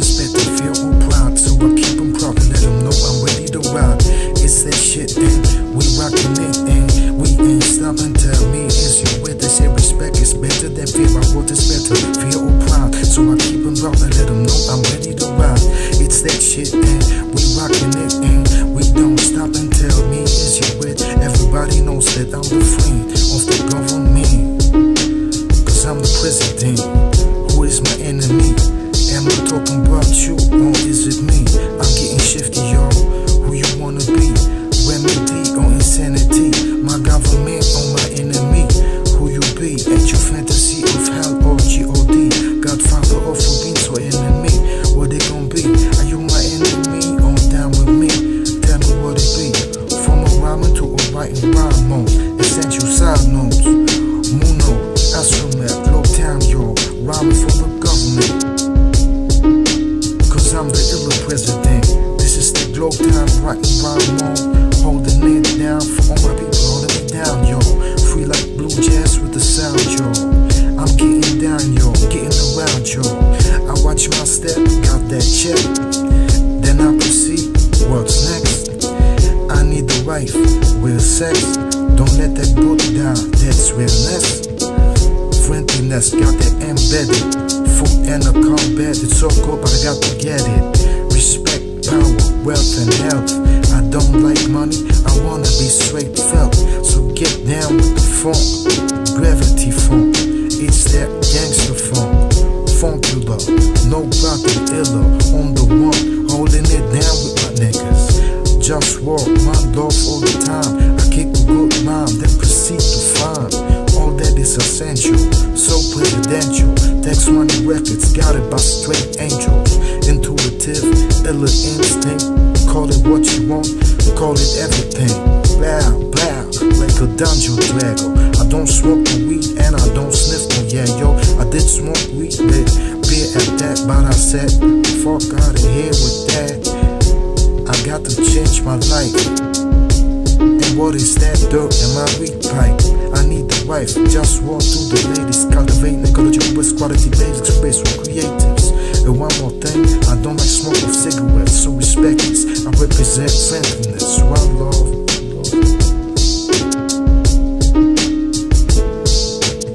is better, fear or pride. So I keep them proud and let them know I'm ready to ride. It's that shit and we rockin' it and we ain't stopping. Tell me, is you with us? Say respect is better than fear. I want is better, fear or pride. So I keep them proud and let them know I'm ready to ride. It's that shit and we rockin' it and we don't stop and tell me, is you with? Everybody knows that I'm the friend of the government. Cause I'm the president. Who is my enemy? Am I talking about you or is it me? I'm getting shifty, yo. Who you wanna be? Remedy or insanity? My government or my enemy? Who you be? At your fantasy Don't let that book down, that's realness. Friendliness got that embedded. Food and a combat, it's so cool, but I got to get it. Respect, power, wealth, and health. I don't like money, I wanna be straight felt. So get down with the funk, gravity funk. It's that gangster funk, Funkula, no rockin' illa. On the one, holding it down with my niggas. Just walk, my love all the time. I kick good rhyme, then proceed to find all that is essential. So presidential, tax money records, it by straight angels. Intuitive, illa instinct. Call it what you want, call it everything. Bow, bow, like a dungeon dragon. I don't smoke the weed and I don't sniff no yeah, yo. I did smoke weed, but beer at that, but I said, fuck out of here with that. I got to change my life. What is that dirt in my weed pipe? I need a wife, just walk to the ladies, cultivate ecological waste, quality basics, space for creatives. And one more thing, I don't like smoke of cigarettes, so respect this. I represent friendliness, one love.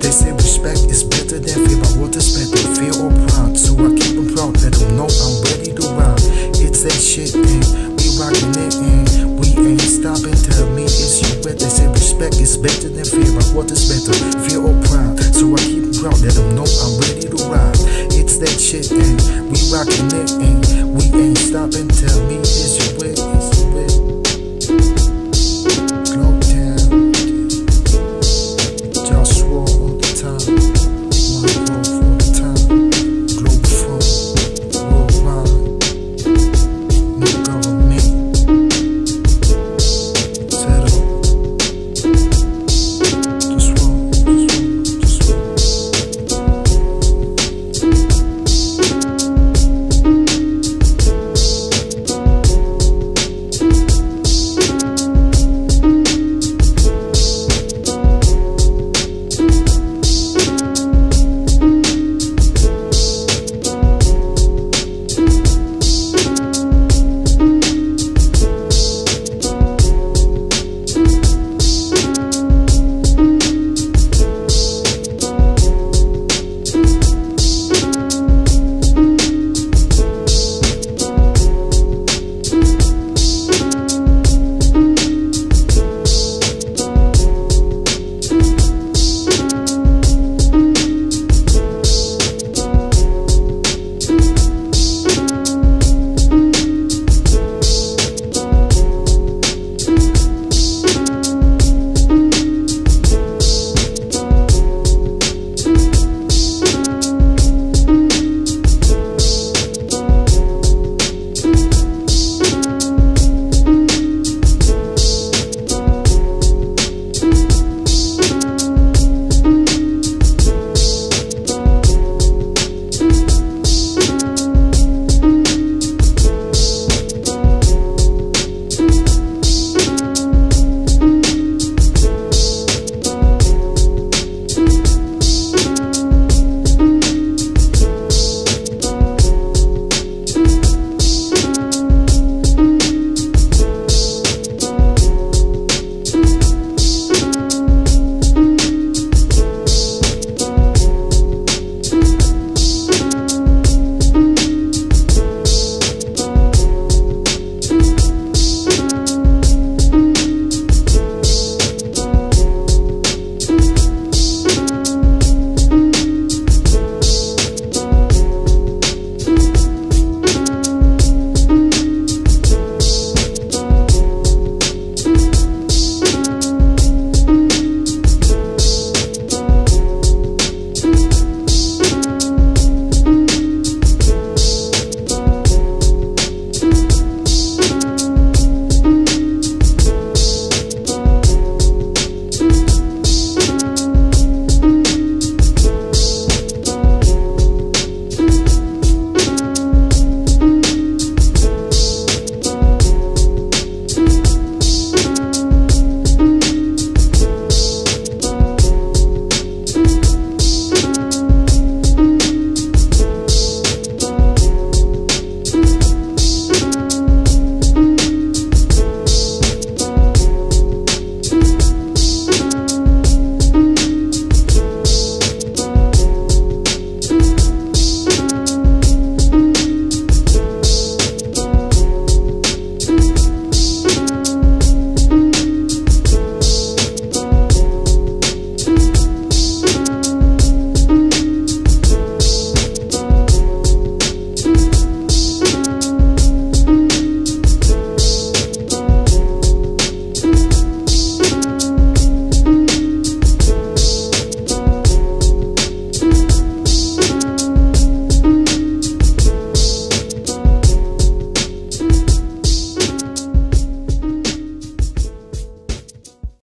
They say respect is better than fear, but what is better, fear or pride? So I keep them proud, let them know I'm ready to ride. It's that shit, and respect is better than fear, but what is better, fear or pride? So I keep let them know I'm ready to ride. It's that shit, and we rockin' it, and we ain't stopping. Tell me, is